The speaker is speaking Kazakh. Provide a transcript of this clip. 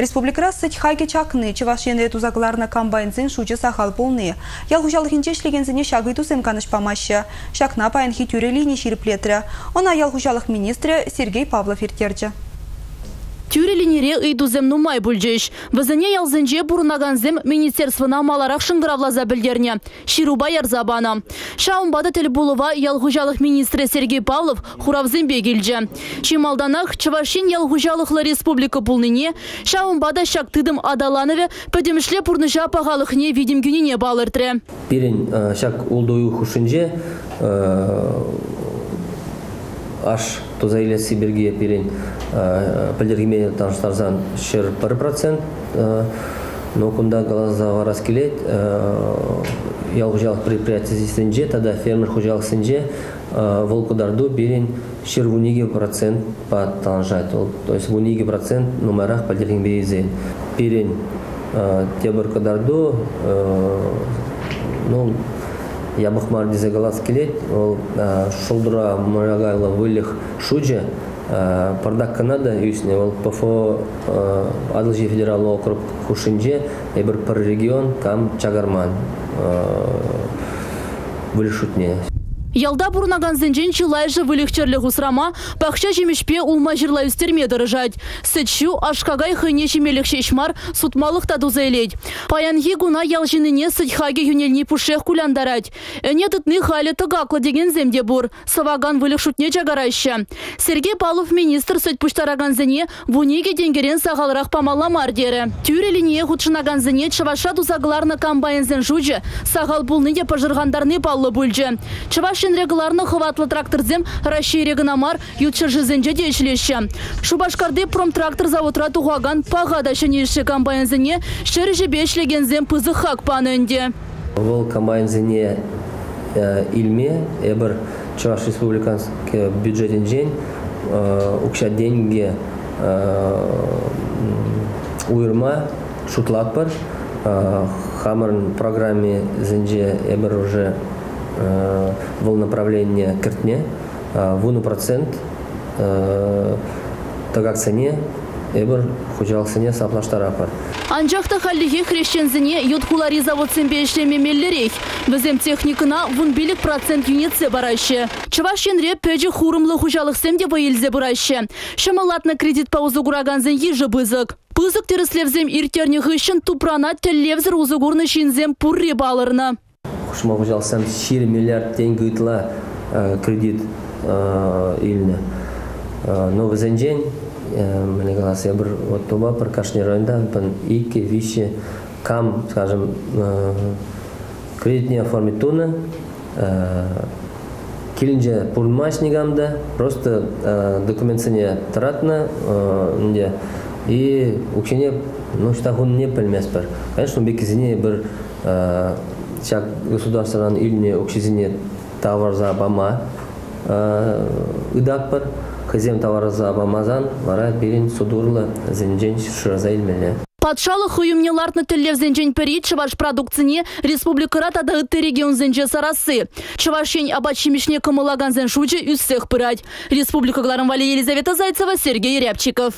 Республикара сыть хайке чакны, чевашенре тузакларна комбайнзин шучы сахал полны. Ял хужалыхинче шлегензине шагы тусем каныш памашы. Шакна паянхи тюрелини шириплетрі. Она ял хужалых министрі Сергей Павлов иртерчі. Тюрелинере ыйдузем нумай бүлжеш. Візіне ялзынже бұрынаганзем министерствына маларақ шыңғыравлаза білдерне. Шируба ярзабана. Шаумбады тіл бұлыва ялғужалық министрі Сергей Павлов хуравзын бегілже. Чималданақ Чывашин ялғужалықлы республика бұлныне Шаумбада шактыдым адаланове пөдемішле пұрныжа пағалықне видим күніне балыртыры. Берін шак улдою хушынже аш тузайле сибирге пирен пілдергеме таныштарзан шер бір процент но кунда глаза варас келет ял хужалық предприятие сенже тада фермер хужалық сенже волкударду берен шер вуниге процент па танжать то есть вуниге процент номерах пілдергеме езе берен тебір кадарду ну ябықмар дизегалас келет ол шулдыра мұрағайлы вылық шуджа пардак канада юсне ол пфо адылжи федерал округ хушинже эбір регион кам чагарман вылышутне Ялда бұрынаған зінжен чылайжы вылікчерлі ғусрама, бақша жемешпе улма жырлай үстерме дырыжад. Сетшу ашқағай хыне жемелік шешмар сутмалық та дузайлейд. Паянги гуна ялжыныне сытхаге юнелні пушех куляндарад. Әне тұтны халі тұғақлы деген земде бұр. Саваган вылік шутне жагарайшы. Сергей Павлов министр сөт пуштараган зіне вунеге денгерен сағалырақ памаламар дері. Тюреліне худшынаган зіне чываша дузагларны комбайнзен жуджы, сағал бұлны де пажырғандарны паллы бүлжі. Чываш шенрегларны хватлы тракторзем расширегінамар ютшы жизенже дешлеші. Шубашкарды промтрактор заводра туғаган пағада шенеші комбайнзіне шережі бешлегензем пызы хак панынде. Ол комбайнзіне илме, эбір Чуваш республиканский бюджетен жен, укша деньги уйырма шутлат бар. Хамырын программе зенже эбір уже вол направление кіртне, вуну процент тагак цене эбір хучалық сене саплаштара бар. Анжақта халлиге хрещензіне юткулари заводсен бешлеме меллерейх. Візем техникына вун билік процент юнетсе барайшы. Чывашенре пөжі хурымлы хужалық семде вайылзе барайшы. Шымалатны кредит паузы кураганзен ежі бызық. Пызық теріслевзем иртерні хыщын тупрана теллевзір узыгурны шинзем пурре балырны. Хушма хужалсам 4 миллиард тенге ытла кредит илне. Но візенжен мне казалось, я бір вот тоба бір кашни районда пан ике вище кам, скажем, кредитне оформить туна, килинже пурмаш негамда, просто документсыне таратна, и учене, ну, что он не пельмес бар. Конечно, бекизине бір чак государственный ильне учезине товар за бама ыдак бар, хызем товарыза абамазан вара берин судурлы зенжен шыраза илмеле. Патшалы хуюмнеларны тіллев зенжен перит чываш продукцияне республикара тада ытты регион зенже сарасы. Чывашень абачимишне кымылаган зен шучы үссех пырать. Республика Гларым Елизавета Зайцева, Сергей Рябчиков.